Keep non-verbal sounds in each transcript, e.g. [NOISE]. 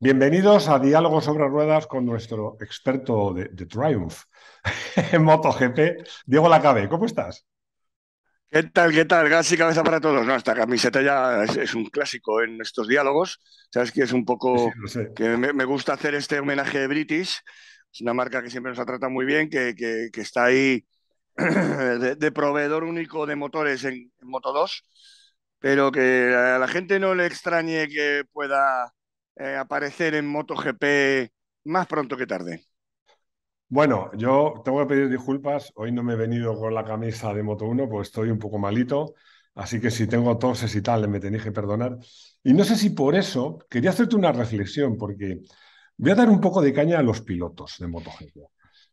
Bienvenidos a Diálogo sobre Ruedas con nuestro experto de, Triumph [LAUGHS] en MotoGP, Diego Lacabe. ¿Cómo estás? ¿Qué tal, qué tal? Gas y cabeza para todos. No, esta camiseta ya es, un clásico en estos diálogos. Sabes que es un poco que me, gusta hacer este homenaje de British. Es una marca que siempre nos ha tratado muy bien, que, está ahí [CLEARS THROAT] de, proveedor único de motores en, en Moto 2, pero que a la gente no le extrañe que pueda eh, aparecer en MotoGP más pronto que tarde. Bueno, yo tengo que pedir disculpas. Hoy no me he venido con la camisa de Moto 1, pues estoy un poco malito. Así que si tengo toses y tal, me tenéis que perdonar. Y no sé si por eso quería hacerte una reflexión, porque voy a dar un poco de caña a los pilotos de MotoGP.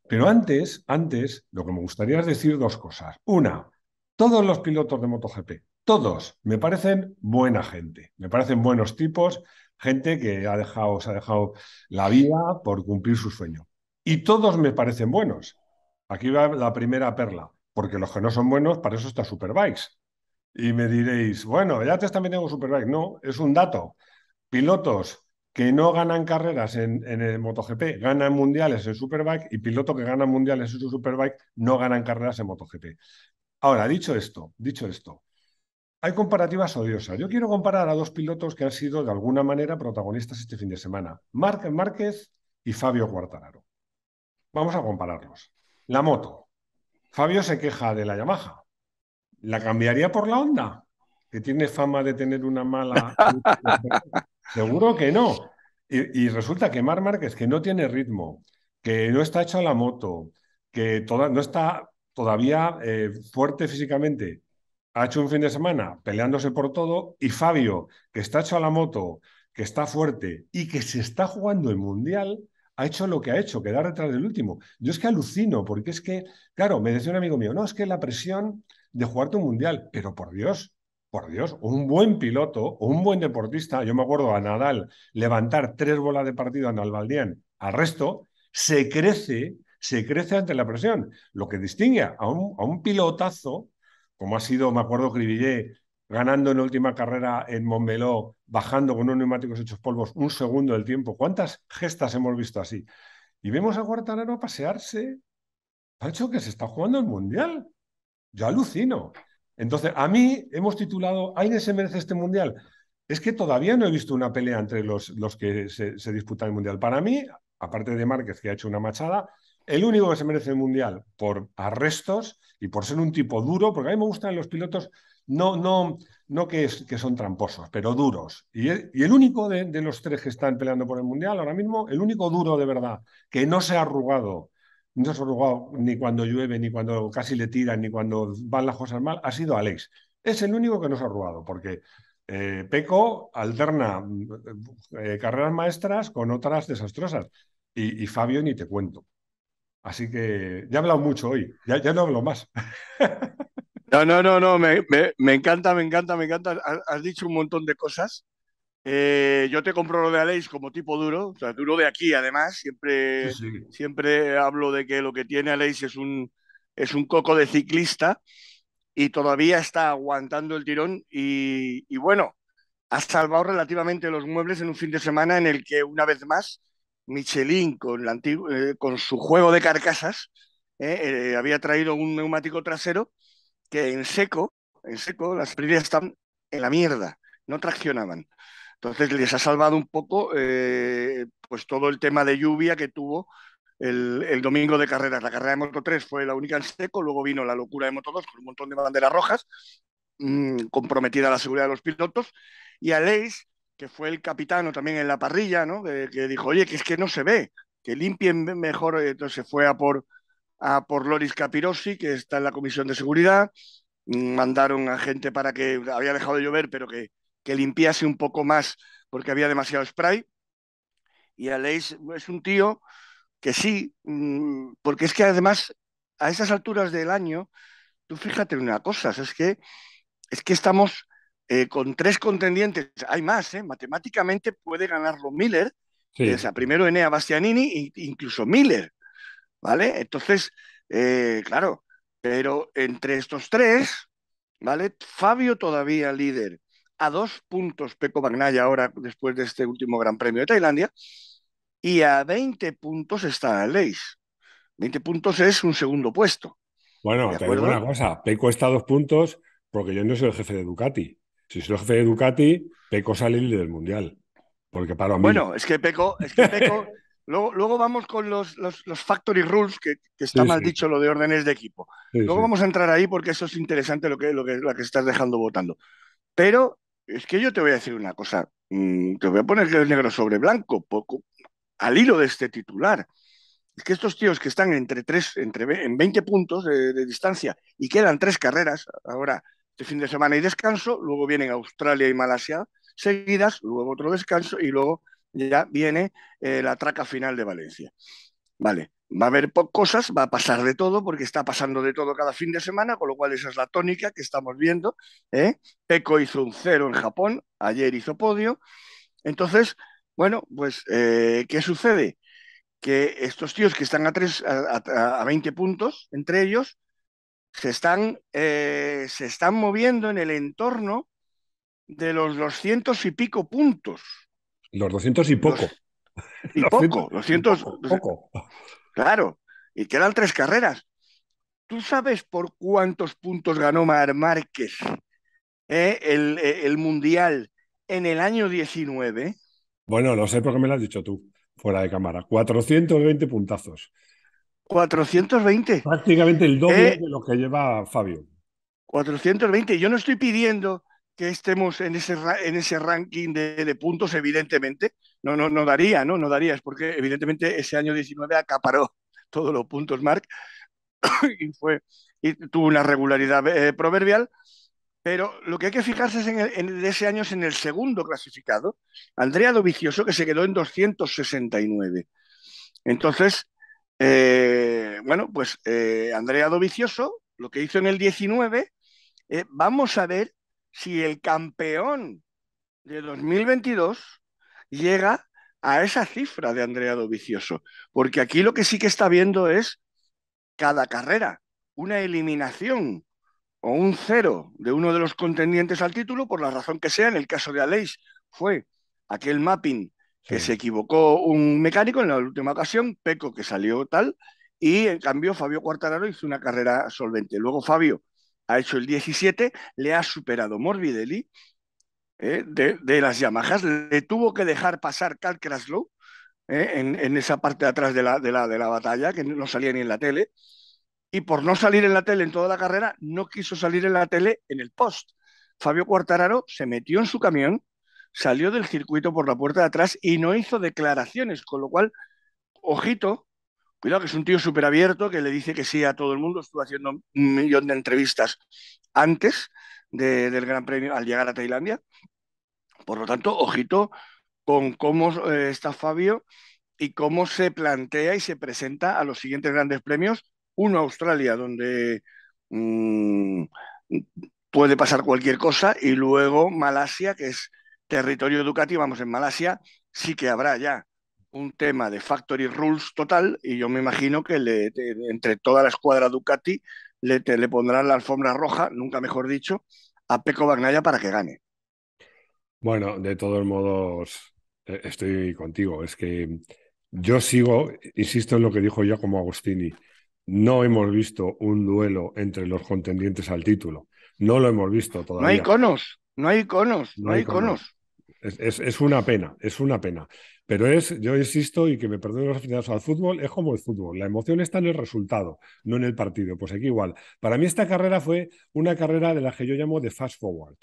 Pero antes, antes, lo que me gustaría es decir dos cosas. Una, todos los pilotos de MotoGP, todos, me parecen buena gente, me parecen buenos tipos gente que ha dejado, se ha dejado la vida por cumplir su sueño. Y todos me parecen buenos. Aquí va la primera perla, porque los que no son buenos, para eso está Superbikes. Y me diréis, bueno, ya te también tengo Superbike. No, es un dato. Pilotos que no ganan carreras en, el MotoGP ganan mundiales en Superbike y pilotos que ganan mundiales en su Superbike no ganan carreras en MotoGP. Ahora, dicho esto, dicho esto, hay comparativas odiosas. Yo quiero comparar a dos pilotos que han sido de alguna manera protagonistas este fin de semana, Márquez Márquez y Fabio Quartararo. Vamos a compararlos. La moto. Fabio se queja de la Yamaha. ¿La cambiaría por la Honda? Que tiene fama de tener una mala... [LAUGHS] Seguro que no. Y, resulta que Mar Márquez, que no tiene ritmo, que no está hecho a la moto, que no está todavía eh, fuerte físicamente, ha hecho un fin de semana peleándose por todo y Fabio, que está hecho a la moto, que está fuerte y que se está jugando el Mundial, ha hecho lo que ha hecho, quedar detrás del último. Yo es que alucino, porque es que, claro, me decía un amigo mío, no, es que la presión de jugarte un Mundial, pero por Dios, por Dios, un buen piloto un buen deportista, yo me acuerdo a Nadal levantar tres bolas de partido en Albaldián al resto, se crece, se crece ante la presión. Lo que distingue a un, a un pilotazo como ha sido, me acuerdo, Cribillé ganando en la última carrera en Montmeló, bajando con unos neumáticos hechos polvos un segundo del tiempo. ¿Cuántas gestas hemos visto así? Y vemos a Guartanaro pasearse. Ha hecho que se está jugando el Mundial. Yo alucino. Entonces, a mí hemos titulado ¿Alguien se merece este Mundial? Es que todavía no he visto una pelea entre los, los que se, se disputan el Mundial. Para mí, aparte de Márquez, que ha hecho una machada, el único que se merece el Mundial por arrestos y por ser un tipo duro, porque a mí me gustan los pilotos no, no, no que, son tramposos, pero duros. Y el, único de, los tres que están peleando por el Mundial ahora mismo, el único duro de verdad, que no se ha arrugado, no se ha arrugado ni cuando llueve, ni cuando casi le tiran, ni cuando van las cosas mal, ha sido Alex. Es el único que no se ha arrugado, porque eh, Peco alterna eh, carreras maestras con otras desastrosas. y Fabio ni te cuento. Así que ya he hablado mucho hoy, ya, ya no hablo más. No, no, no, no, me, encanta, me encanta, me encanta. Has, dicho un montón de cosas. Eh, yo te compro lo de Aleix como tipo duro, o sea, duro de aquí además. Siempre, siempre hablo de que lo que tiene Aleix es un, es un coco de ciclista y todavía está aguantando el tirón. Y, y bueno, ha salvado relativamente los muebles en un fin de semana en el que una vez más Michelin con, eh, con su juego de carcasas eh, eh, había traído un neumático trasero que en seco, en seco, las pérdidas están en la mierda, no traccionaban. Entonces les ha salvado un poco pues todo el tema de lluvia que tuvo el, domingo de carreras. La carrera de Moto 3 fue la única en seco, luego vino la locura de Moto 2 con un montón de banderas rojas, mmm, comprometida la seguridad de los pilotos, y Aleix que fue el capitano también en la parrilla, ¿no? que dijo, oye, que es que no se ve, que limpien mejor. Entonces fue a por, a por Loris Capirossi, que está en la comisión de seguridad. Mandaron a gente para que había dejado de llover, pero que, que limpiase un poco más porque había demasiado spray. Y Aleix es un tío que sí, mm, porque es que además a esas alturas del año, tú fíjate una cosa, es que, es que estamos eh, con tres contendientes, hay más, ¿eh? matemáticamente puede ganarlo Miller, o sea, primero Enea Bastianini e incluso Miller, ¿vale? Entonces, eh, claro, pero entre estos tres, ¿vale? Fabio todavía líder, a dos puntos Peco Bagnaya ahora después de este último Gran Premio de Tailandia y a 20 puntos está Leis. 20 puntos es un segundo puesto. Bueno, te digo una cosa, Peco está a dos puntos porque yo no soy el jefe de Ducati. Si soy el jefe de Ducati, Peco sale del Mundial. Porque para mí... Bueno, es que Peco, es que Peco [LAUGHS] luego, luego vamos con los, los, factory rules, que, está mal dicho lo de órdenes de equipo. luego vamos a entrar ahí porque eso es interesante lo que, lo que, que estás dejando votando. Pero es que yo te voy a decir una cosa, mm, te voy a poner el negro sobre blanco, poco, al hilo de este titular. Es que estos tíos que están entre tres, entre en 20 puntos de, distancia y quedan tres carreras, ahora este fin de semana y descanso, luego vienen Australia y Malasia seguidas, luego otro descanso y luego ya viene eh, la traca final de Valencia. Vale, va a haber cosas, va a pasar de todo, porque está pasando de todo cada fin de semana, con lo cual esa es la tónica que estamos viendo. ¿eh? Hizo un cero en Japón, ayer hizo podio. Entonces, bueno, pues, eh, ¿qué sucede? Que estos tíos que están a, tres, a, 20 puntos, entre ellos, se están, eh, se están moviendo en el entorno de los 200 y pico puntos. Los 200 y poco. y [LAUGHS] poco, 200. Poco. Claro, y quedan tres carreras. ¿Tú sabes por cuántos puntos ganó Mar Márquez eh, el, el, Mundial en el año 19? Bueno, lo sé porque me lo has dicho tú, fuera de cámara. 420 puntazos. 420. Prácticamente el doble eh, de lo que lleva Fabio. 420. Yo no estoy pidiendo que estemos en ese, en ese ranking de, puntos, evidentemente. No, no, no daría, ¿no? No daría, es porque evidentemente ese año 19 acaparó todos los puntos Mark [COUGHS] y, fue, y tuvo una regularidad eh, proverbial. Pero lo que hay que fijarse es en, en, ese año es en el segundo clasificado, Andrea Dovicioso, que se quedó en 269. Entonces, eh, bueno, pues eh, Andrea Dovicioso, lo que hizo en el 19, eh, vamos a ver si el campeón de 2022 llega a esa cifra de Andrea Dovicioso. Porque aquí lo que sí que está viendo es cada carrera, una eliminación o un cero de uno de los contendientes al título, por la razón que sea, en el caso de Aleix fue aquel mapping que se equivocó un mecánico en la última ocasión, Peco que salió tal, y en cambio Fabio Quartararo hizo una carrera solvente. Luego Fabio ha hecho el 17, le ha superado Morbidelli eh, de, las Yamahas, le tuvo que dejar pasar Carl Kraslow eh, en, esa parte de atrás de la, de, la, de la batalla, que no salía ni en la tele, y por no salir en la tele en toda la carrera, no quiso salir en la tele en el post. Fabio Quartararo se metió en su camión, salió del circuito por la puerta de atrás y no hizo declaraciones, con lo cual, ojito, cuidado que es un tío súper abierto que le dice que sí a todo el mundo, estuvo haciendo un millón de entrevistas antes del Gran Premio al llegar a Tailandia. Por lo tanto, ojito con cómo eh, está Fabio y cómo se plantea y se presenta a los siguientes grandes premios. Uno, Australia, donde mm, puede pasar cualquier cosa, y luego Malasia, que es territorio Ducati, vamos, en Malasia sí que habrá ya un tema de factory rules total y yo me imagino que le, entre toda la escuadra Ducati le, le pondrán la alfombra roja, nunca mejor dicho, a Peco Bagnaya para que gane. Bueno, de todos modos, eh, estoy contigo. Es que yo sigo, insisto en lo que dijo ya como Agostini, no hemos visto un duelo entre los contendientes al título. No lo hemos visto todavía. No hay conos, no hay conos, no, hay conos. Es, una pena, es una pena. Pero es, yo insisto, y que me perdonen los aficionados al fútbol, es como el fútbol. La emoción está en el resultado, no en el partido. Pues aquí igual. Para mí esta carrera fue una carrera de la que yo llamo de fast forward,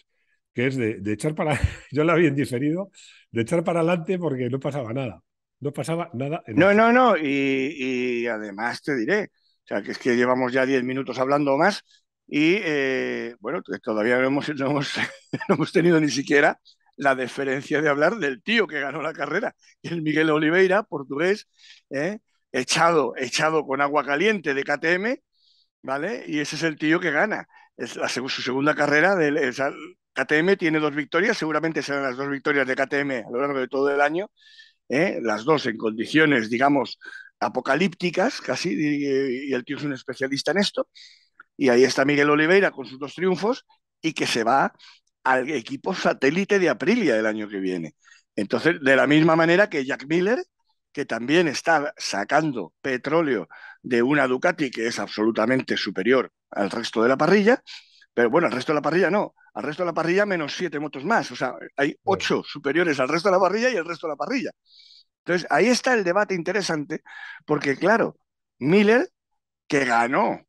que es de, echar para, [LAUGHS] yo la en diferido, de echar para adelante porque no pasaba nada. No pasaba nada. no, no, no, y, además te diré, o sea, que es que llevamos ya 10 minutos hablando más y, eh, bueno, todavía no hemos, [LAUGHS] no hemos tenido ni siquiera la deferencia de hablar del tío que ganó la carrera, el Miguel Oliveira, portugués, ¿eh? echado, echado con agua caliente de KTM, ¿vale? Y ese es el tío que gana. Es la, su segunda carrera. De, KTM tiene dos victorias, seguramente serán las dos victorias de KTM a lo largo de todo el año, ¿eh? las dos en condiciones, digamos, apocalípticas casi, y, y el tío es un especialista en esto. Y ahí está Miguel Oliveira con sus dos triunfos y que se va al equipo satélite de Aprilia del año que viene. Entonces, de la misma manera que Jack Miller, que también está sacando petróleo de una Ducati que es absolutamente superior al resto de la parrilla, pero bueno, al resto de la parrilla no, al resto de la parrilla menos siete motos más, o sea, hay ocho superiores al resto de la parrilla y el resto de la parrilla. Entonces, ahí está el debate interesante, porque claro, Miller, que ganó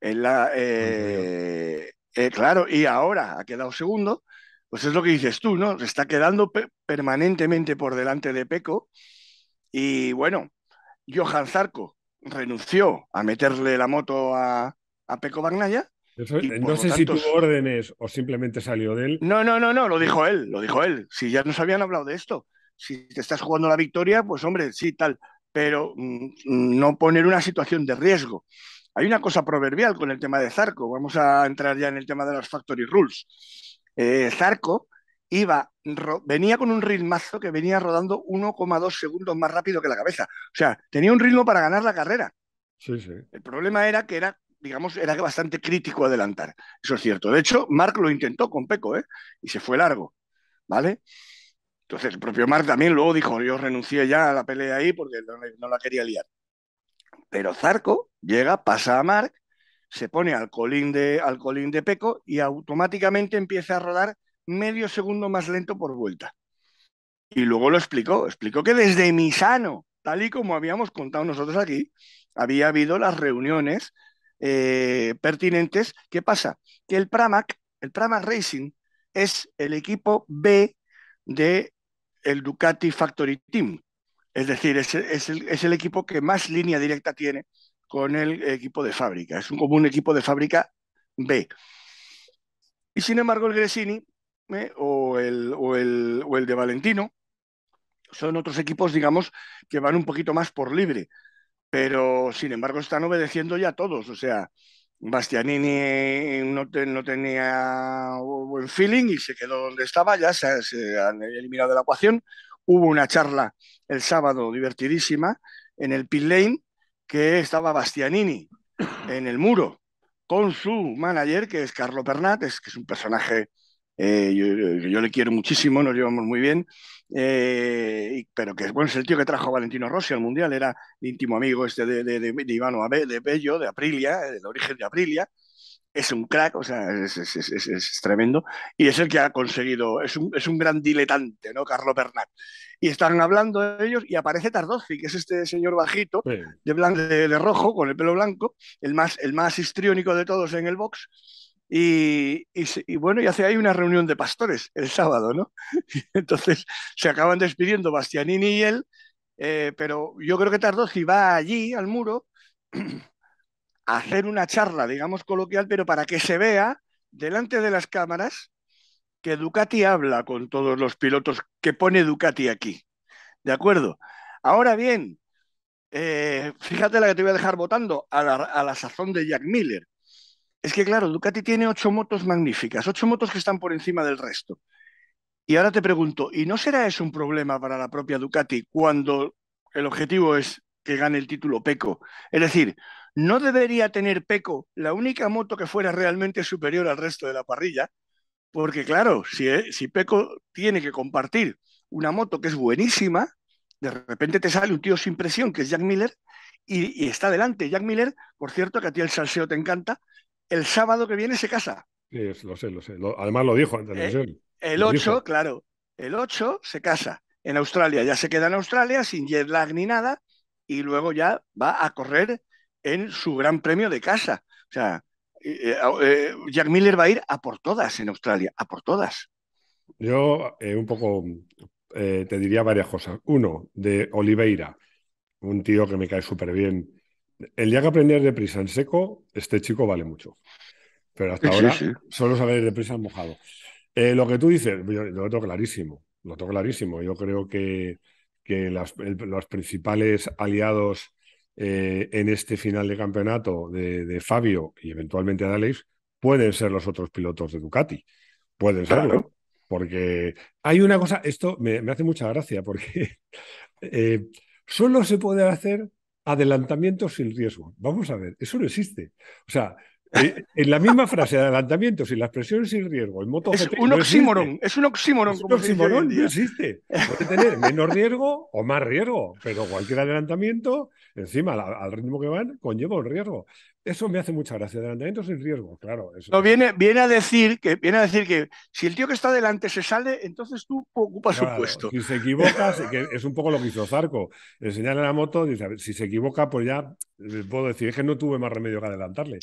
la... Eh, eh, claro, y ahora ha quedado segundo, pues es lo que dices tú, ¿no? Se está quedando permanentemente por delante de Peco. Y bueno, Johan Zarco renunció a meterle la moto a, a Peco Bagnaya. no sé si tuvo órdenes o simplemente salió de él. No, no, no, no, lo dijo él, lo dijo él. Si ya nos habían hablado de esto. Si te estás jugando la victoria, pues hombre, sí, tal. Pero mm, no poner una situación de riesgo. Hay una cosa proverbial con el tema de Zarco. Vamos a entrar ya en el tema de las factory rules. Eh, Zarco iba, venía con un ritmazo que venía rodando 1,2 segundos más rápido que la cabeza. O sea, tenía un ritmo para ganar la carrera. Sí, sí. El problema era que era, digamos, era bastante crítico adelantar. Eso es cierto. De hecho, Marc lo intentó con Peco, ¿eh? Y se fue largo, ¿vale? Entonces, el propio Marc también luego dijo, yo renuncié ya a la pelea ahí porque no, la quería liar. Pero Zarco llega, pasa a Marc, se pone al colín, de, de Peco y automáticamente empieza a rodar medio segundo más lento por vuelta. Y luego lo explicó, explicó que desde Misano, tal y como habíamos contado nosotros aquí, había habido las reuniones eh, pertinentes. ¿Qué pasa? Que el Pramac, el Pramac Racing, es el equipo B de el Ducati Factory Team. Es decir, es, el, equipo que más línea directa tiene con el equipo de fábrica. Es un, como un equipo de fábrica B. Y sin embargo, el Gresini ¿eh? o, el, o, el, o el de Valentino, son otros equipos, digamos, que van un poquito más por libre, pero sin embargo están obedeciendo ya todos. O sea, Bastianini no, no, tenía buen feeling y se quedó donde estaba, ya se, se, han eliminado de la ecuación. Hubo una charla el sábado divertidísima en el pit lane que estaba Bastianini en el muro con su manager, que es Carlo Pernat, que es un personaje eh, yo, le quiero muchísimo, nos llevamos muy bien, eh, pero que bueno, es el tío que trajo a Valentino Rossi al Mundial, era íntimo amigo este de, de, de, de Ivano de Bello, de Aprilia, del origen de Aprilia, es un crack, o sea, es, tremendo, y es el que ha conseguido, es un, es un gran diletante, ¿no? Carlo Bernat. Y están hablando de ellos y aparece Tardozzi, que es este señor bajito, de, de, de, rojo, con el pelo blanco, el más, el más histriónico de todos en el box, y, bueno, y hace ahí una reunión de pastores el sábado, ¿no? [LAUGHS] entonces se acaban despidiendo Bastianini y él, eh, pero yo creo que Tardozzi va allí al muro [CLEARS THROAT] a hacer una charla, digamos coloquial, pero para que se vea delante de las cámaras que Ducati habla con todos los pilotos que pone Ducati aquí. ¿De acuerdo? Ahora bien, eh, fíjate la que te voy a dejar votando a la, a la sazón de Jack Miller. Es que, claro, Ducati tiene ocho motos magníficas, ocho motos que están por encima del resto. Y ahora te pregunto, ¿y no será eso un problema para la propia Ducati cuando el objetivo es que gane el título Peco? Es decir, ¿no debería tener Peco la única moto que fuera realmente superior al resto de la parrilla? Porque claro, si, si Peco tiene que compartir una moto que es buenísima, de repente te sale un tío sin presión, que es Jack Miller, y, y, está delante. Jack Miller, por cierto, que a ti el salseo te encanta, el sábado que viene se casa. Sí, lo sé, lo sé. además lo dijo en eh, televisión. el 8, claro, el 8 se casa en Australia, ya se queda en Australia sin jet lag ni nada, y luego ya va a correr en su gran premio de casa. O sea, eh, eh, Jack Miller va a ir a por todas en Australia, a por todas. Yo un poco te diría varias cosas. Uno, de Oliveira, un tío que me cae súper bien el día que aprender deprisa en seco, este chico vale mucho. Pero hasta ahora solo saber deprisa en mojado. Eh, lo que tú dices, yo, lo tengo clarísimo. Lo tengo clarísimo. Yo creo que, que los principales aliados eh, en este final de campeonato de, Fabio y eventualmente de Alex pueden ser los otros pilotos de Ducati. Pueden serlo. Porque hay una cosa, esto me, hace mucha gracia, porque [LAUGHS] eh, solo se puede hacer adelantamiento sin riesgo. Vamos a ver, eso no existe. O sea, en la misma frase de adelantamientos y las presiones sin riesgo en MotoGP. Es un oxímoron, es un oxímoron. Es un oxímoron, no existe. Puede tener menos riesgo o más riesgo, pero cualquier adelantamiento, encima al ritmo que van, conlleva un riesgo. Eso me hace mucha gracia. Adelantamiento sin riesgo, claro. no, viene, viene, a decir que, viene a decir que si el tío que está delante se sale, entonces tú ocupas su puesto. Si se equivoca, que es un poco lo que hizo Zarco. Enseñarle la moto, dice, a ver, si se equivoca, pues ya eh, puedo decir, es que no tuve más remedio que adelantarle.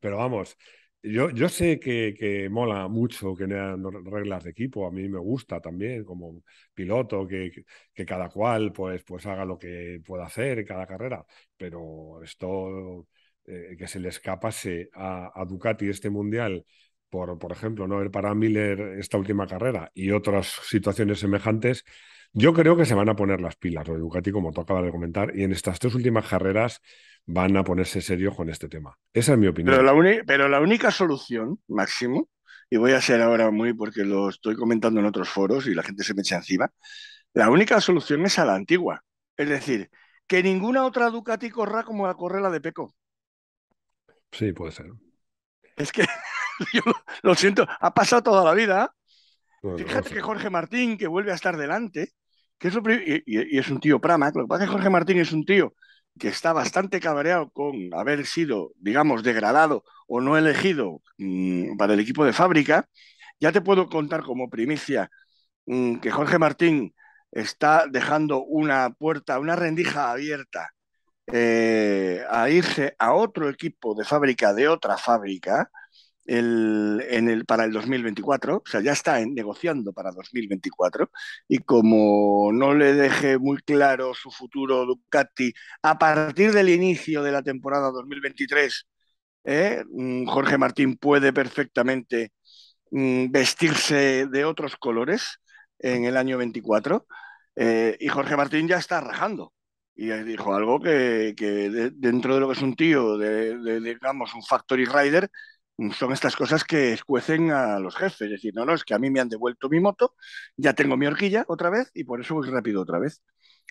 Pero vamos, yo, yo sé que, mola mucho que haya reglas de equipo, a mí me gusta también como piloto, que, que, cada cual pues, pues haga lo que pueda hacer en cada carrera, pero esto eh, que se le escapase a, a, Ducati este mundial por, por ejemplo, no haber para Miller esta última carrera y otras situaciones semejantes, yo creo que se van a poner las pilas, lo Ducati, como tú acabas de comentar, y en estas tres últimas carreras van a ponerse serio con este tema. Esa es mi opinión. Pero la, pero la única solución, Máximo, y voy a ser ahora muy porque lo estoy comentando en otros foros y la gente se me echa encima, la única solución es a la antigua. Es decir, que ninguna otra Ducati corra como la corre la de Peco. Sí, puede ser. Es que [LAUGHS] yo lo, siento, ha pasado toda la vida. Fíjate que Jorge Martín, que vuelve a estar delante, que es y, es un tío Pramac, lo que pasa es que Jorge Martín es un tío que está bastante cabreado con haber sido, digamos, degradado o no elegido mm, para el equipo de fábrica, ya te puedo contar como primicia mm, que Jorge Martín está dejando una puerta, una rendija abierta eh, a irse a otro equipo de fábrica de otra fábrica en el, para el 2024, o sea, ya está negociando para 2024, y como no le deje muy claro su futuro Ducati a partir del inicio de la temporada 2023, ¿eh? mm, Jorge Martín puede perfectamente mm, vestirse de otros colores en el año 24, eh, y Jorge Martín ya está rajando. Y dijo algo que, dentro de lo que es un tío, de, de digamos, un factory rider, son estas cosas que escuecen a los jefes. Es decir, no, no, es que a mí me han devuelto mi moto, ya tengo mi horquilla otra vez y por eso voy rápido otra vez.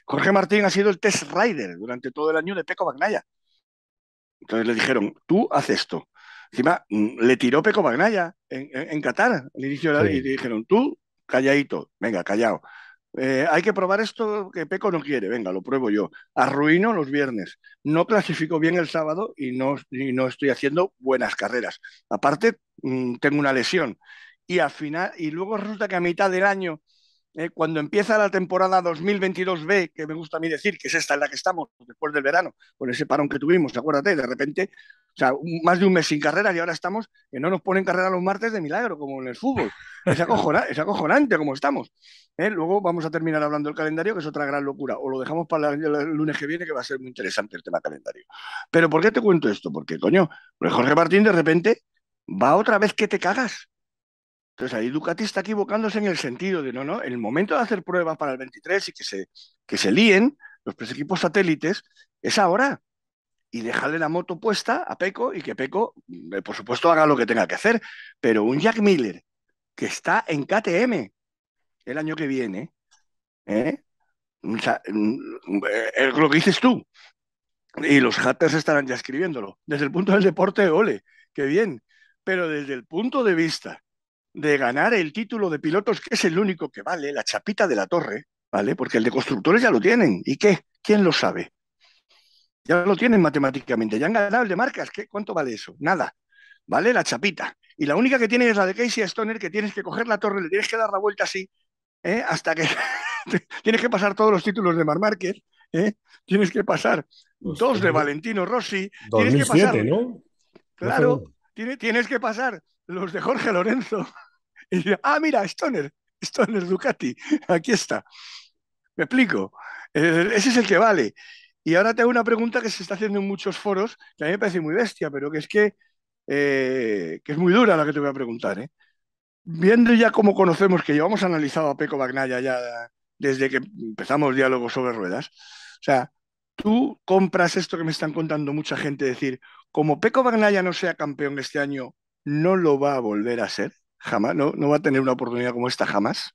Jorge Martín ha sido el test rider durante todo el año de Peco Bagnaya. Entonces le dijeron, tú haz esto. Encima mm, le tiró Peco Bagnaya en, Qatar al inicio de la... y le dijeron, tú calladito, venga, callado. Eh, hay que probar esto que Peco no quiere, venga, lo pruebo yo. Arruino los viernes, no clasifico bien el sábado y no, no estoy haciendo buenas carreras. Aparte, mm, tengo una lesión. Y al final, y luego resulta que a mitad del año eh, cuando empieza la temporada 2022B, que me gusta a mí decir, que es esta en la que estamos después del verano, con ese parón que tuvimos, acuérdate, de repente, sea, más de un mes sin carrera y ahora estamos que no nos ponen carrera los martes de milagro, como en el fútbol. Es, es acojonante como estamos. ¿eh? Luego vamos a terminar hablando del calendario, que es otra gran locura. O lo dejamos para el lunes que viene, que va a ser muy interesante el tema calendario. Pero ¿por qué te cuento esto? Porque, coño, pues Jorge Martín de repente va otra vez que te cagas. Entonces ahí Ducati está equivocándose en el sentido de, no, no, el momento de hacer pruebas para el 23 y que se, que se líen los tres equipos satélites es ahora. Y dejarle la moto puesta a Peco y que Peco, eh, por supuesto, haga lo que tenga que hacer. Pero un Jack Miller que está en KTM el año que viene, ¿eh? Mm, eh, lo que dices tú, y los haters estarán ya escribiéndolo, desde el punto del deporte, ole, qué bien, pero desde el punto de vista de ganar el título de pilotos, que es el único que vale, la chapita de la torre, ¿vale? Porque el de constructores ya lo tienen. ¿Y qué? ¿Quién lo sabe? Ya lo tienen matemáticamente. Ya han ganado el de marcas. ¿Qué? ¿Cuánto vale eso? Nada. ¿Vale? La chapita. Y la única que tiene es la de Casey Stoner, que tienes que coger la torre, le tienes que dar la vuelta así, ¿eh? hasta que [LAUGHS] tienes que pasar todos los títulos de Mar Márquez, ¿eh? tienes que pasar dos de Valentino Rossi, tienes que pasar, ¿no? Claro, tienes, tienes que pasar los de Jorge Lorenzo, [LAUGHS] y ah, mira, Stoner, Stoner Ducati, aquí está. Me explico. Eh, ese es el que vale. Y ahora te hago una pregunta que se está haciendo en muchos foros, que a mí me parece muy bestia, pero que es que, eh, que es muy dura la que te voy a preguntar. ¿eh? Viendo ya cómo conocemos que llevamos analizado a Peco Bagnaya ya desde que empezamos diálogos sobre ruedas, o sea, tú compras esto que me están contando mucha gente, decir, como Peco Bagnaya no sea campeón este año, no lo va a volver a ser jamás, no, no va a tener una oportunidad como esta jamás.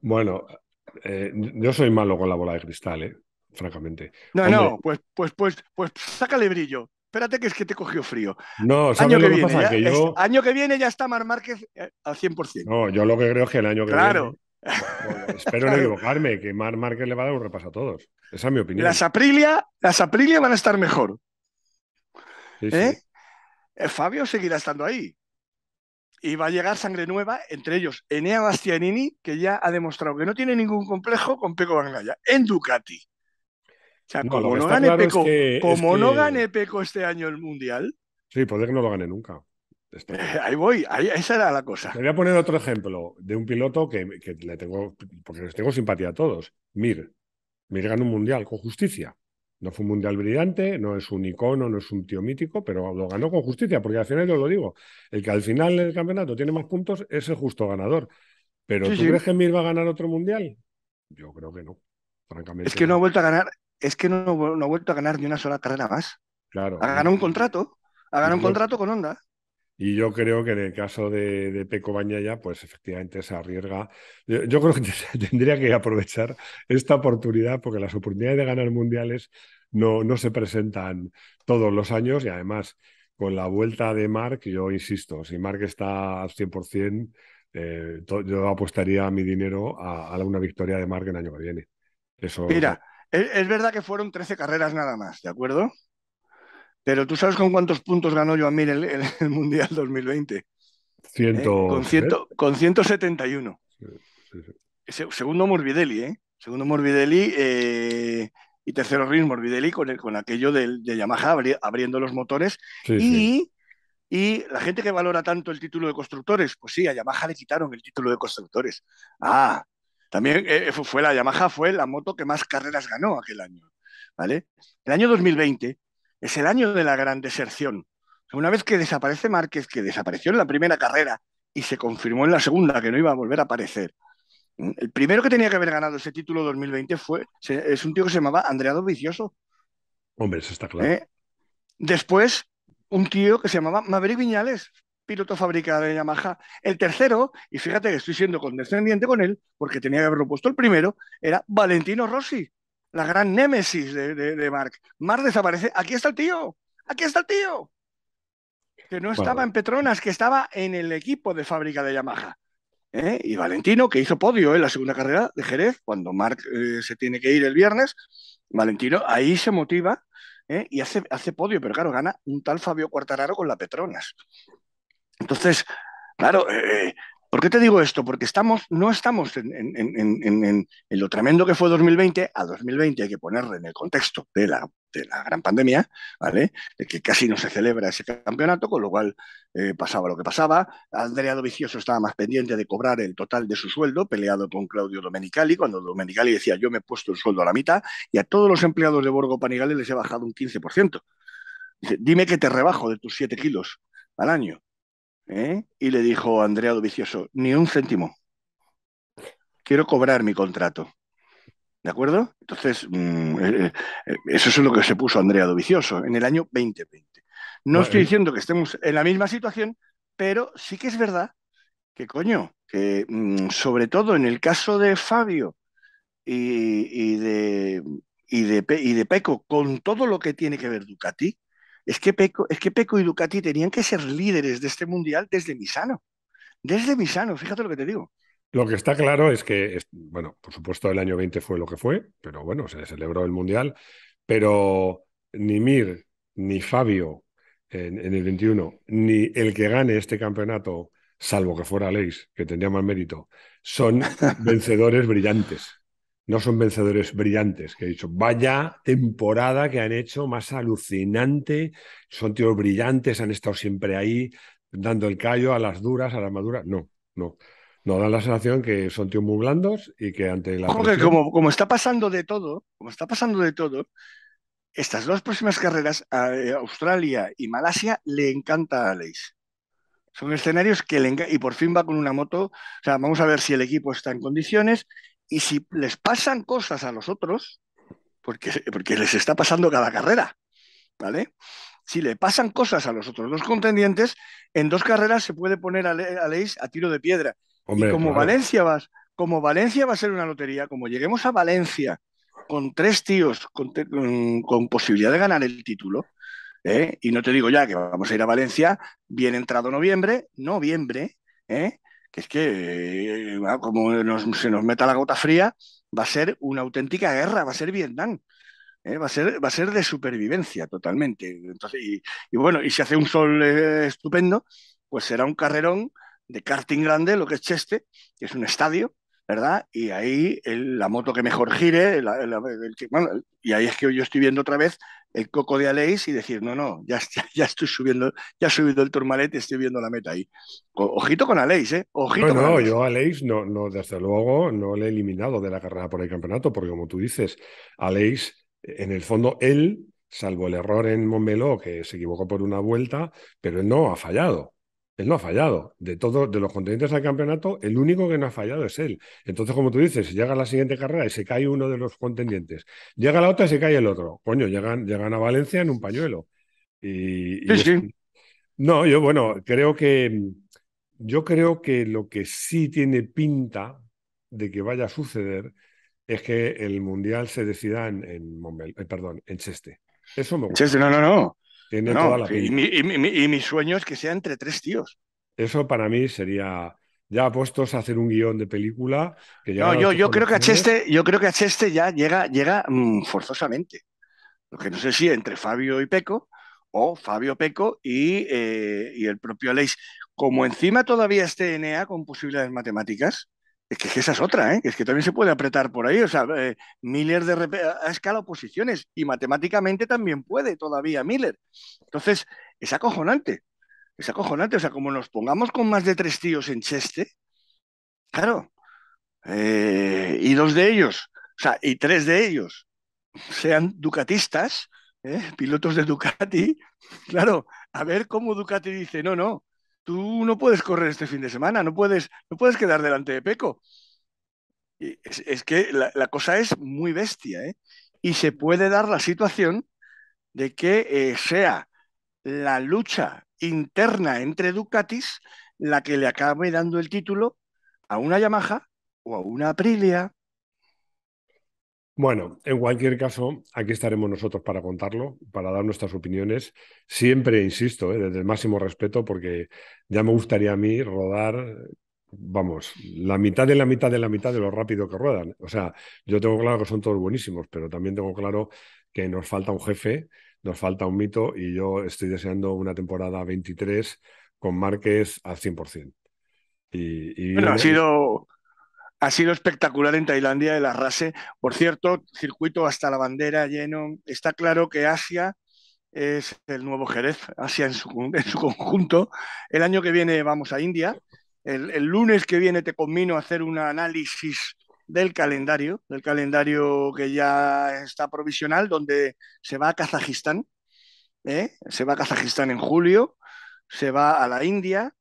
Bueno, eh, yo soy malo con la bola de cristal, eh, francamente. No, no, pues, pues, pues, pues sácale brillo. espérate que es que te cogió frío. No, año que, viene, ya, yo... año que viene ya está Mar Márquez eh, al 100%. No, yo lo que creo es que el año que viene. [LAUGHS] espero no equivocarme, que Mar Márquez le va a dar un repaso a todos. Esa es mi opinión. Las Aprilia, las Aprilia van a estar mejor. ¿Eh? ¿Eh? Fabio seguirá estando ahí. Y va a llegar sangre nueva, entre ellos Enea Bastianini, que ya ha demostrado que no tiene ningún complejo con Peco Bagnaia, en Ducati. O sea, como, no gane, Peco, como no gane Peco este año el Mundial. Sí, puede que no lo gane nunca. [LAUGHS] ahí voy, ahí, esa era la cosa. Te voy a poner otro ejemplo de un piloto que, que, le tengo, porque les tengo simpatía a todos. Mir. Mir ganó un mundial con justicia. No fue un mundial brillante, no es un icono, no es un tío mítico, pero lo ganó con justicia, porque al final yo lo digo, el que al final del campeonato tiene más puntos es el justo ganador. Pero ¿tú crees que Mir va a ganar otro mundial? Yo creo que no, francamente. Es que no, ha vuelto a ganar, es que no, no, ha vuelto a ganar ni una sola carrera más. Claro. Ha ganado un contrato, ha ganado un contrato con Honda. Y yo creo que en el caso de, de Peco Bañaya, pues efectivamente se arriesga. Yo, creo que [LAUGHS] tendría que aprovechar esta oportunidad porque las oportunidades de ganar mundiales no, no se presentan todos los años y además con la vuelta de Mark, yo insisto, si Mark está al 100%, eh, yo apostaría mi dinero a, una victoria de Mark el año que viene. Eso, Mira, es, es verdad que fueron 13 carreras nada más, ¿de acuerdo? Pero tú sabes con cuántos puntos ganó Joan Mir el, el, Mundial 2020. Ciento... ¿Eh? Con, ciento, con 171. segundo Morbidelli, ¿eh? Segundo Morbidelli eh, y tercero Rins Morbidelli con, el, con aquello de, de Yamaha abriendo los motores. y, y la gente que valora tanto el título de constructores, pues sí, a Yamaha le quitaron el título de constructores. Ah, también eh, fue la Yamaha, fue la moto que más carreras ganó aquel año. ¿Vale? El año 2020 es el año de la gran deserción. Una vez que desaparece Márquez, que desapareció en la primera carrera y se confirmó en la segunda que no iba a volver a aparecer, el primero que tenía que haber ganado ese título 2020 fue, es un tío que se llamaba Andreado Vicioso. Hombre, eso está claro. ¿Eh? Después, un tío que se llamaba Maverick Viñales, piloto fabricado de Yamaha. El tercero, y fíjate que estoy siendo condescendiente con él, porque tenía que haberlo puesto el primero, era Valentino Rossi, la gran némesis de, de, Mark. Mark desaparece. Aquí está el tío. Aquí está el tío. Que no estaba en Petronas, que estaba en el equipo de fábrica de Yamaha. ¿eh? Y Valentino, que hizo podio en la segunda carrera de Jerez, cuando Mark eh, se tiene que ir el viernes, Valentino ahí se motiva ¿eh? y hace, hace podio, pero claro, gana un tal Fabio Cuartararo con la Petronas. Entonces, claro, ¿Por qué te digo esto? Porque estamos, no estamos en, lo tremendo que fue 2020. A 2020 hay que ponerle en el contexto de la, gran pandemia, ¿vale? De que casi no se celebra ese campeonato, con lo cual eh, pasaba lo que pasaba. Andrea Dovizioso estaba más pendiente de cobrar el total de su sueldo, peleado con Claudio Domenicali, cuando Domenicali decía yo me he puesto el sueldo a la mitad, y a todos los empleados de Borgo Panigale les he bajado un 15%. Dice, dime que te rebajo de tus 7 kilos al año. ¿Eh? y le dijo a Andrea Dovicioso, ni un céntimo. Quiero cobrar mi contrato. ¿De acuerdo? Entonces, mm, eh, eh, eso es lo que se puso Andrea Dovicioso en el año 2020. No estoy diciendo que estemos en la misma situación, pero sí que es verdad que, coño, que mm, sobre todo en el caso de Fabio y, de, y, de, y de Peco, con todo lo que tiene que ver Ducati, es que, Peco, es que Peco y Ducati tenían que ser líderes de este mundial desde Misano. Desde Misano, fíjate lo que te digo. Lo que está claro es que, bueno, por supuesto el año 20 fue lo que fue, pero bueno, se celebró el Mundial, pero ni Mir, ni Fabio en, el 21, ni el que gane este campeonato, salvo que fuera Leis, que tendría más mérito, son [LAUGHS] vencedores brillantes no son vencedores brillantes, que he dicho, vaya temporada que han hecho, más alucinante, son tíos brillantes, han estado siempre ahí, dando el callo a las duras, a las maduras, no, no. No dan la sensación que son tíos muy blandos y que ante la. como, como está pasando de todo, como está pasando de todo, estas dos próximas carreras, a eh, Australia y Malasia, le encanta a Leis. Son escenarios que le encanta, y por fin va con una moto. O sea, vamos a ver si el equipo está en condiciones y si les pasan cosas a los otros, porque, porque les está pasando cada carrera, ¿vale? Si le pasan cosas a los otros dos contendientes, en dos carreras se puede poner a, Leis a tiro de piedra. y como Valencia vas, como Valencia va a ser una lotería, como lleguemos a Valencia con tres tíos con, posibilidad de ganar el título, ¿eh? y no te digo ya que vamos a ir a Valencia, bien entrado noviembre, noviembre, ¿eh? Es que eh, como se nos meta la gota fría, va a ser una auténtica guerra, va a ser Vietnam. Va, a ser, va a ser de supervivencia totalmente. Entonces, y, bueno, y si hace un sol estupendo, pues será un carrerón de karting grande, lo que es Cheste, que es un estadio, ¿verdad? Y ahí la moto que mejor gire, y ahí es que yo estoy viendo otra vez el coco de Aleix y decir, no, no, ya, ya, estoy subiendo, ya he subido el Tourmalet y estoy viendo la meta ahí. ojito con Aleix, ¿eh? Ojito no, no, yo Aleix no, no, desde luego no le he eliminado de la carrera por el campeonato, porque como tú dices, Aleix, en el fondo, él, salvo el error en Montmeló, que se equivocó por una vuelta, pero él no ha fallado. Él no ha fallado. De todos de los contendientes al campeonato, el único que no ha fallado es él. Entonces, como tú dices, llega a la siguiente carrera y se cae uno de los contendientes. Llega la otra y se cae el otro. Coño, llegan, llegan a Valencia en un pañuelo. Y, No, yo, bueno, creo que. Yo creo que lo que sí tiene pinta de que vaya a suceder es que el mundial se decida en, en eh, perdón, en Cheste. Eso me gusta. Cheste, no, no, no. Tiene toda la y, mi, sueño es que sea entre tres tíos. Eso para mí sería ya puestos a hacer un guion de película. Que no, yo, yo creo que a Cheste, yo creo que a Cheste ya llega, llega mm, forzosamente. Lo que no sé si entre Fabio y Peco o Fabio Peco y, eh, y el propio Aleix. Como encima todavía esté Enea con posibilidades matemáticas, es que, esa es otra, ¿eh? es que también se puede apretar por ahí. O sea, eh, Miller de a escala posiciones y matemáticamente también puede todavía Miller. Entonces, es acojonante. Es acojonante. O sea, como nos pongamos con más de tres tíos en Cheste, claro, eh, y dos de ellos, o sea, y tres de ellos sean ducatistas, pilotos de Ducati, [LAUGHS] claro, a ver cómo Ducati dice, no, no, tú no puedes correr este fin de semana, no puedes, no puedes quedar delante de Peco. es, que la, cosa es muy bestia, ¿eh? Y se puede dar la situación de que eh, sea la lucha interna entre Ducatis la que le acabe dando el título a una Yamaha o a una Aprilia bueno, en cualquier caso, aquí estaremos nosotros para contarlo, para dar nuestras opiniones. Siempre, insisto, ¿eh? desde el máximo respeto, porque ya me gustaría a mí rodar, vamos, la mitad de la mitad de la mitad de lo rápido que ruedan. O sea, yo tengo claro que son todos buenísimos, pero también tengo claro que nos falta un jefe, nos falta un mito, y yo estoy deseando una temporada 23 con Márquez al 100%. Y, y bueno, ha sido ha sido espectacular en Tailandia el arrase. Por cierto, circuito hasta la bandera lleno. Está claro que Asia es el nuevo Jerez, Asia en su, [LAUGHS] conjunto. El año que viene vamos a India. El, lunes que viene te combino a hacer un análisis del calendario, del calendario que ya está provisional, donde se va a Kazajistán. ¿eh? Se va a Kazajistán en julio, se va a la India,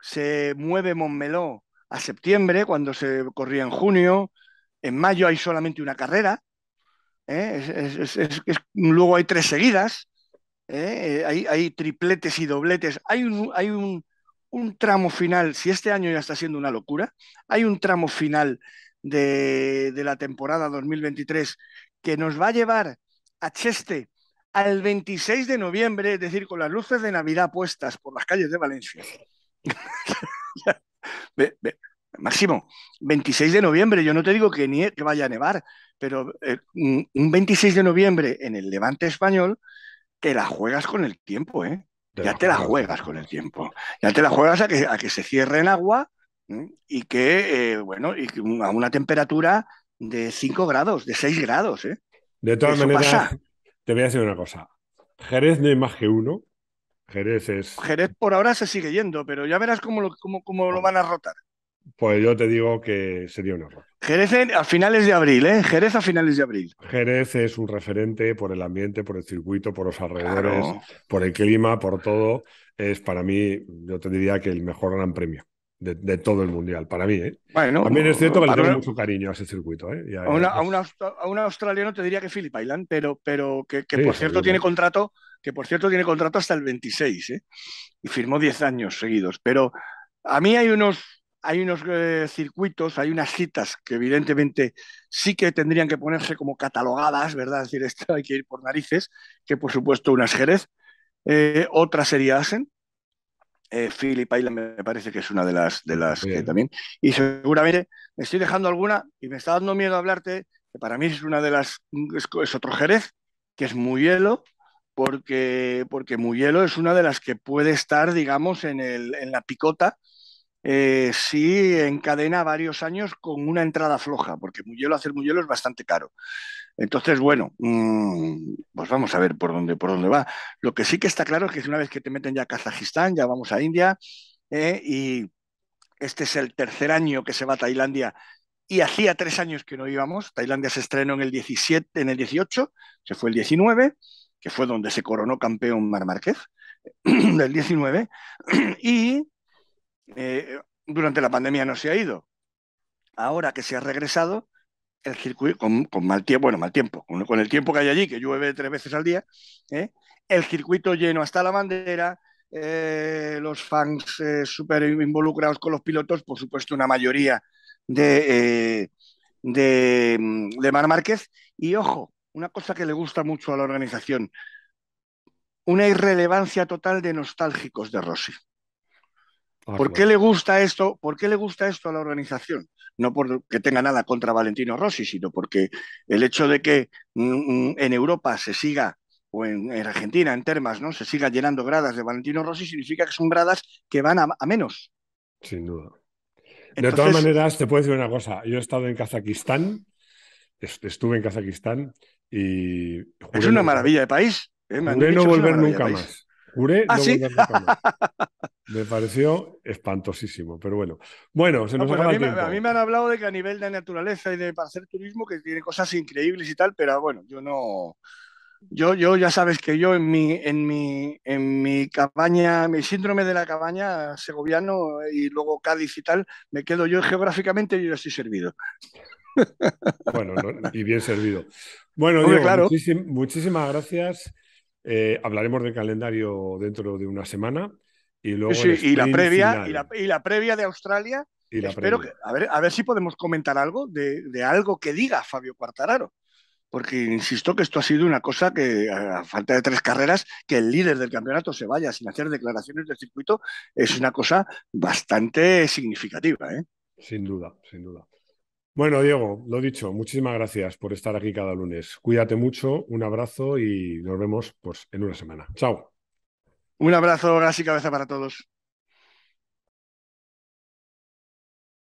se mueve Montmeló a septiembre, cuando se corría en junio. En mayo hay solamente una carrera. ¿eh? luego hay tres seguidas. ¿eh? Hay, tripletes y dobletes. Hay, un, hay un, tramo final, si este año ya está siendo una locura, hay un tramo final de, de la temporada 2023 que nos va a llevar a Cheste al 26 de noviembre, es decir, con las luces de Navidad puestas por las calles de Valencia. [LAUGHS] Máximo, 26 de noviembre, yo no te digo que, ni, que vaya a nevar, pero eh, un 26 de noviembre en el Levante español, te la juegas con el tiempo, ¿eh? ya te la juegas con el tiempo. Ya te la juegas a que, a que se cierre en agua y que, eh, bueno, y a una temperatura de 5 grados, de 6 grados, ¿eh? De todas maneras, te voy a decir una cosa. Jerez no hay más que uno Jerez es. Jerez por ahora se sigue yendo, pero ya verás cómo lo, cómo, lo van a rotar. Pues yo te digo que sería un error. Jerez a finales de abril, ¿eh? Jerez a finales de abril. Jerez es un referente por el ambiente, por el circuito, por los alrededores, por el clima, por todo. Es para mí, yo te diría que el mejor gran premio. De, todo el mundial, para mí. ¿eh? Bueno, También es cierto que le tengo mucho cariño a ese circuito. ¿eh? a, una, a, un australiano te diría que Philip Island, pero, pero que, por cierto tiene contrato que por cierto tiene contrato hasta el 26, ¿eh? y firmó 10 años seguidos. Pero a mí hay unos, hay unos eh, circuitos, hay unas citas que evidentemente sí que tendrían que ponerse como catalogadas, ¿verdad? Es decir, [LAUGHS] esto hay que ir por narices, que por supuesto unas Jerez, Eh, otra sería Asen. Eh, Philip Island me parece que es una de las, de las que también. Y seguramente me estoy dejando alguna y me está dando miedo hablarte, que para mí es una de las. Es, otro Jerez, que es muy hielo, porque, porque hielo es una de las que puede estar, digamos, en, el, en la picota eh, sí encadena varios años con una entrada floja, porque Muyelo, hacer Muyelo es bastante caro. Entonces, bueno, mm, pues vamos a ver por dónde, por dónde va. Lo que sí que está claro es que una vez que te meten ya a Kazajistán, ya vamos a India, eh, y este es el tercer año que se va a Tailandia, y hacía tres años que no íbamos. Tailandia se estrenó en el 17, en el 18, se fue el 19, que fue donde se coronó campeón Mar Márquez, [CLEARS THROAT] del 19, [CLEARS THROAT] y eh, durante la pandemia no se ha ido. Ahora que se ha regresado, el circuito, con, mal tiempo, bueno, mal tiempo, con, el tiempo que hay allí, que llueve tres veces al día, ¿eh? el circuito lleno hasta la bandera, eh, los fans súper involucrados con los pilotos, por supuesto una mayoría de, de, de Mar Márquez. Y ojo, una cosa que le gusta mucho a la organización, una irrelevancia total de nostálgicos de Rossi. Ah, ¿Por qué le gusta esto? ¿Por qué le gusta esto a la organización? No porque tenga nada contra Valentino Rossi, sino porque el hecho de que mm, mm, en Europa se siga o en, Argentina, en Termas, ¿no? Se siga llenando gradas de Valentino Rossi significa que son gradas que van a, menos. Sin duda. de todas maneras, te puedo decir una cosa. Yo he estado en Kazajistán, estuve en Kazajistán y... Es una maravilla de país. ¿eh? Juré no volver nunca más. ¿Ah, no. [LAUGHS] Me pareció espantosísimo, pero bueno. Bueno, se nos pues acaba a, mí, a mí me han hablado de que a nivel de naturaleza y de para hacer turismo, que tiene cosas increíbles y tal, pero bueno, yo no. Yo, yo ya sabes que yo en mi, en mi, en mi cabaña, mi síndrome de la cabaña segoviano y luego Cádiz y tal, me quedo yo geográficamente y yo estoy servido. Bueno, y bien servido. Bueno, Diego, muchísimas gracias. Eh, hablaremos del calendario dentro de una semana. Y, luego y, la previa, y la, previa de Australia. espero que, a, ver, a ver si podemos comentar algo de, algo que diga Fabio Quartararo. Porque insisto que esto ha sido una cosa que, a falta de tres carreras, que el líder del campeonato se vaya sin hacer declaraciones de circuito es una cosa bastante significativa. ¿eh? Sin duda, sin duda. Bueno, Diego, lo dicho, muchísimas gracias por estar aquí cada lunes. Cuídate mucho, un abrazo y nos vemos pues, en una semana. Chao. Un abrazo, gas y cabeza para todos.